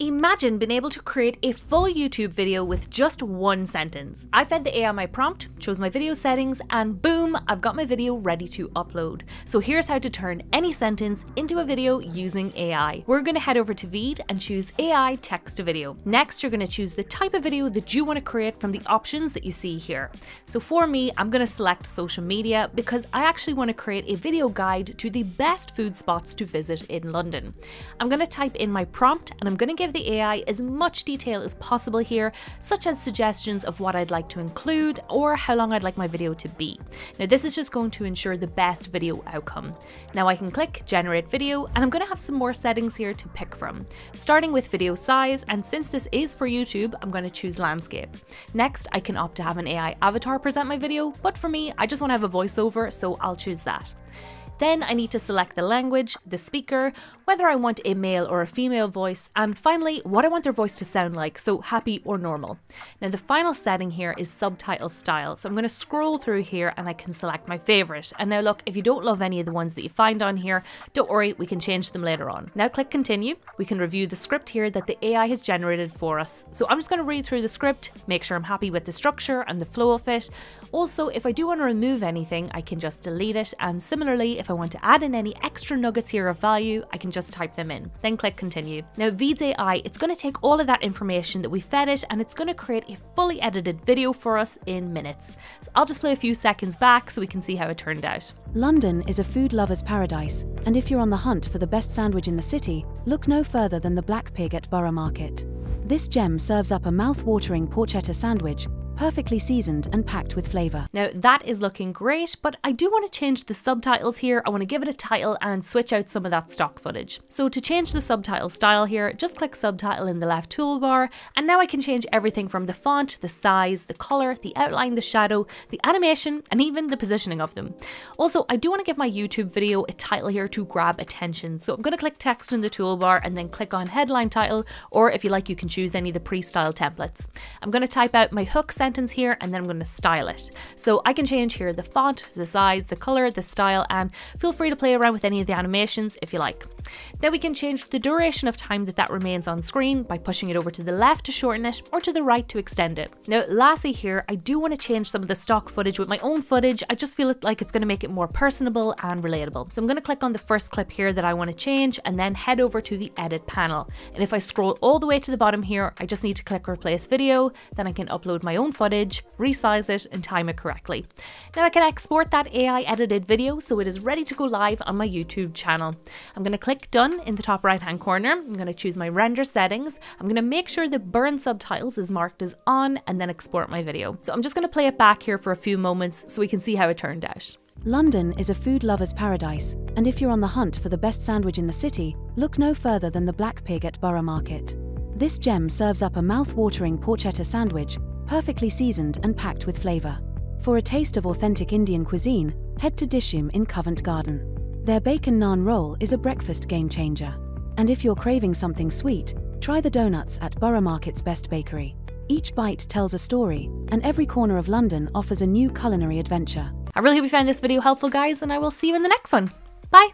Imagine being able to create a full YouTube video with just one sentence. I fed the AI my prompt, chose my video settings, and boom, I've got my video ready to upload. So here's how to turn any sentence into a video using AI. We're going to head over to Veed and choose AI text to video. Next, you're going to choose the type of video that you want to create from the options that you see here. So for me, I'm going to select social media because I actually want to create a video guide to the best food spots to visit in London. I'm going to type in my prompt and I'm going to give the AI as much detail as possible here, such as suggestions of what I'd like to include or how long I'd like my video to be. Now this is just going to ensure the best video outcome. Now I can click generate video and I'm going to have some more settings here to pick from, starting with video size and since this is for YouTube, I'm going to choose landscape. Next, I can opt to have an AI avatar present my video, but for me, I just want to have a voiceover, so I'll choose that. Then I need to select the language, the speaker, whether I want a male or a female voice, and finally, what I want their voice to sound like, so happy or normal. Now the final setting here is subtitle style, so I'm going to scroll through here and I can select my favourite. And now look, if you don't love any of the ones that you find on here, don't worry, we can change them later on. Now click continue, we can review the script here that the AI has generated for us. So I'm just going to read through the script, make sure I'm happy with the structure and the flow of it. Also, if I do want to remove anything, I can just delete it, and similarly, if I want to add in any extra nuggets here of value, I can just type them in. Then click continue. Now AI, it's going to take all of that information that we fed it and it's going to create a fully edited video for us in minutes. So I'll just play a few seconds back so we can see how it turned out. London is a food lover's paradise, and if you're on the hunt for the best sandwich in the city, look no further than the Black Pig at Borough Market. This gem serves up a mouth-watering porchetta sandwich perfectly seasoned and packed with flavour. Now that is looking great, but I do want to change the subtitles here. I want to give it a title and switch out some of that stock footage. So to change the subtitle style here, just click subtitle in the left toolbar, and now I can change everything from the font, the size, the colour, the outline, the shadow, the animation, and even the positioning of them. Also, I do want to give my YouTube video a title here to grab attention. So I'm going to click text in the toolbar and then click on headline title, or if you like, you can choose any of the pre-style templates. I'm going to type out my hook sentence here and then I'm going to style it. So I can change here the font, the size, the color, the style, and feel free to play around with any of the animations if you like. Then we can change the duration of time that that remains on screen by pushing it over to the left to shorten it or to the right to extend it. Now, lastly here, I do want to change some of the stock footage with my own footage. I just feel like it's going to make it more personable and relatable. So I'm going to click on the first clip here that I want to change and then head over to the edit panel. And if I scroll all the way to the bottom here, I just need to click replace video, then I can upload my own footage, resize it, and time it correctly. Now I can export that AI edited video so it is ready to go live on my YouTube channel. I'm going to click done in the top right hand corner. I'm going to choose my render settings. I'm going to make sure the burn subtitles is marked as on and then export my video. So I'm just going to play it back here for a few moments so we can see how it turned out. London is a food lover's paradise, and if you're on the hunt for the best sandwich in the city, look no further than the Black Pig at Borough Market. This gem serves up a mouth-watering porchetta sandwich perfectly seasoned and packed with flavour. For a taste of authentic Indian cuisine, head to Dishoom in Covent Garden. Their bacon naan roll is a breakfast game changer. And if you're craving something sweet, try the donuts at Borough Market's Best Bakery. Each bite tells a story, and every corner of London offers a new culinary adventure. I really hope you found this video helpful, guys, and I will see you in the next one. Bye!